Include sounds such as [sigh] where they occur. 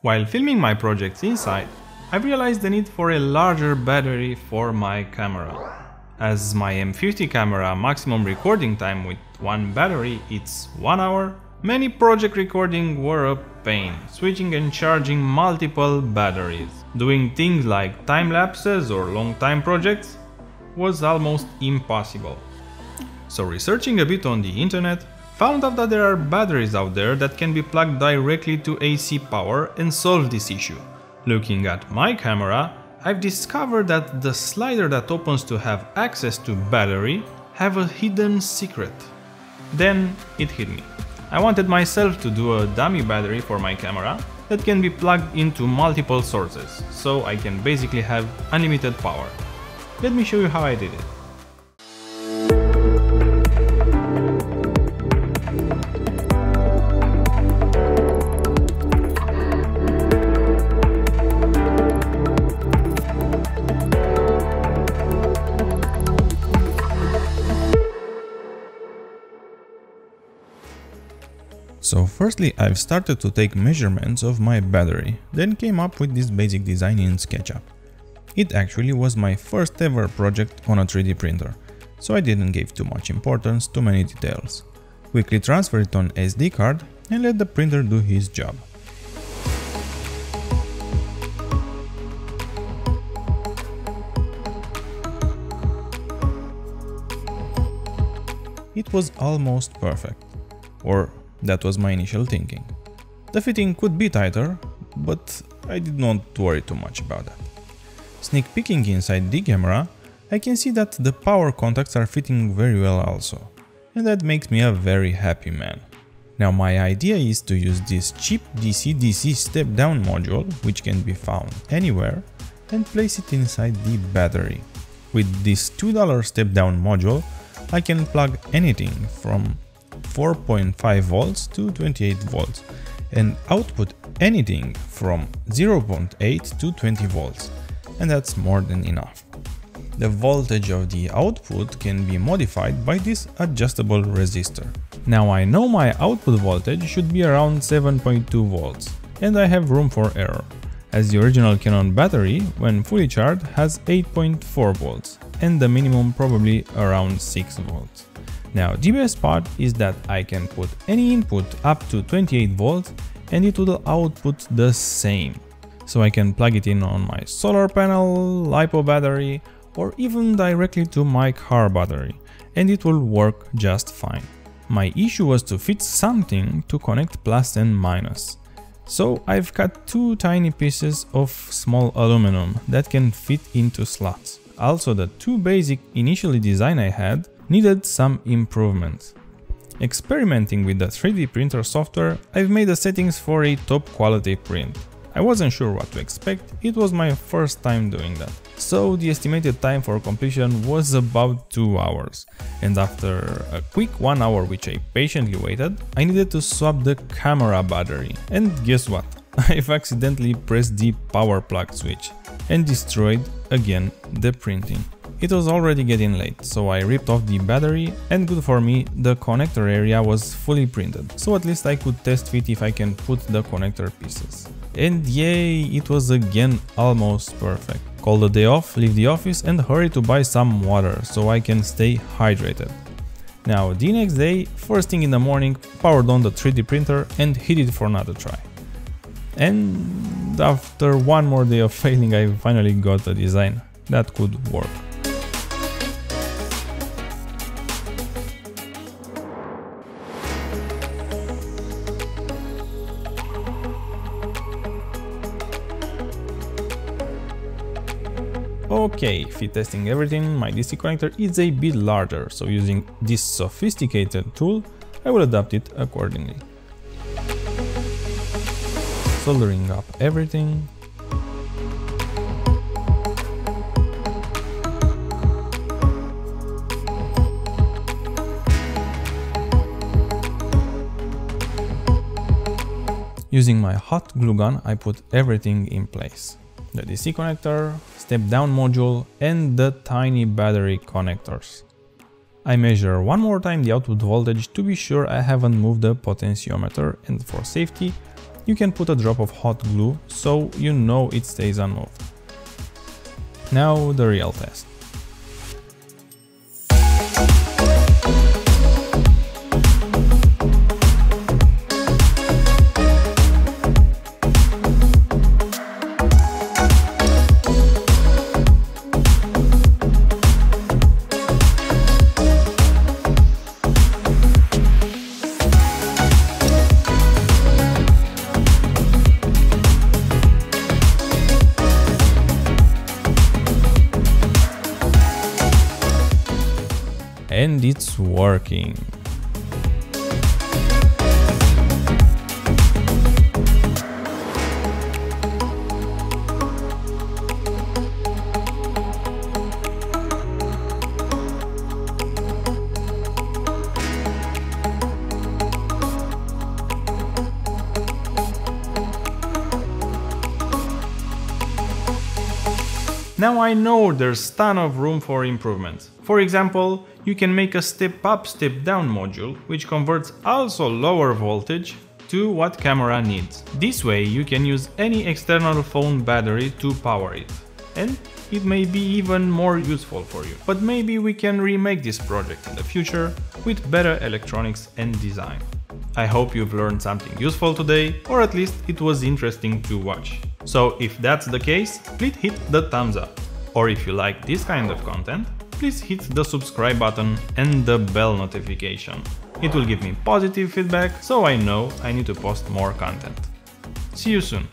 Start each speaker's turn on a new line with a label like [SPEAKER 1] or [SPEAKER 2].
[SPEAKER 1] While filming my projects inside, I realized the need for a larger battery for my camera. As my M50 camera maximum recording time with one battery is 1 hour, many project recording were a pain, switching and charging multiple batteries. Doing things like time lapses or long time projects was almost impossible. So researching a bit on the internet, found out that there are batteries out there that can be plugged directly to AC power and solve this issue. Looking at my camera, I've discovered that the slider that opens to have access to battery have a hidden secret. Then it hit me. I wanted myself to do a dummy battery for my camera that can be plugged into multiple sources, so I can basically have unlimited power. Let me show you how I did it.
[SPEAKER 2] So firstly I've started to take measurements of my battery, then came up with this basic design in SketchUp. It actually was my first ever project on a 3D printer, so I didn't give too much importance to many details. Quickly transfer it on SD card and let the printer do his job. It was almost perfect, or that was my initial thinking. The fitting could be tighter, but I did not worry too much about that. Sneak peeking inside the camera, I can see that the power contacts are fitting very well also, and that makes me a very happy man. Now my idea is to use this cheap DC-DC step-down module, which can be found anywhere, and place it inside the battery. With this $2 step-down module, I can plug anything from 4.5 volts to 28 volts and output anything from 0.8 to 20 volts and that's more than enough. The voltage of the output can be modified by this adjustable resistor. Now I know my output voltage should be around 7.2 volts and I have room for error, as the original Canon battery, when fully charged, has 8.4 volts and the minimum probably around 6 volts. Now the best part is that I can put any input up to 28 volts and it will output the same. So I can plug it in on my solar panel, LiPo battery or even directly to my car battery and it will work just fine. My issue was to fit something to connect plus and minus. So I've cut two tiny pieces of small aluminum that can fit into slots. Also the two basic initially design I had needed some improvements. Experimenting with the 3D printer software, I've made the settings for a top quality print. I wasn't sure what to expect, it was my first time doing that. So the estimated time for completion was about 2 hours. And after a quick 1 hour which I patiently waited, I needed to swap the camera battery. And guess what? [laughs] I've accidentally pressed the power plug switch and destroyed again the printing. It was already getting late, so I ripped off the battery and good for me, the connector area was fully printed, so at least I could test fit if I can put the connector pieces. And yay, it was again almost perfect. Call the day off, leave the office and hurry to buy some water so I can stay hydrated. Now the next day, first thing in the morning, powered on the 3D printer and hit it for another try. And after one more day of [laughs] failing I finally got a design that could work. Okay, fit testing everything, my DC connector is a bit larger, so using this sophisticated tool, I will adapt it accordingly. Soldering up everything. Using my hot glue gun, I put everything in place the DC connector, step down module and the tiny battery connectors. I measure one more time the output voltage to be sure I haven't moved the potentiometer and for safety you can put a drop of hot glue so you know it stays unmoved. Now the real test. And it's working.
[SPEAKER 1] Now I know there's ton of room for improvement. For example, you can make a step up step down module which converts also lower voltage to what camera needs. This way you can use any external phone battery to power it. And it may be even more useful for you. But maybe we can remake this project in the future with better electronics and design. I hope you've learned something useful today, or at least it was interesting to watch. So if that's the case, please hit the thumbs up. Or if you like this kind of content, please hit the subscribe button and the bell notification. It will give me positive feedback so I know I need to post more content. See you soon!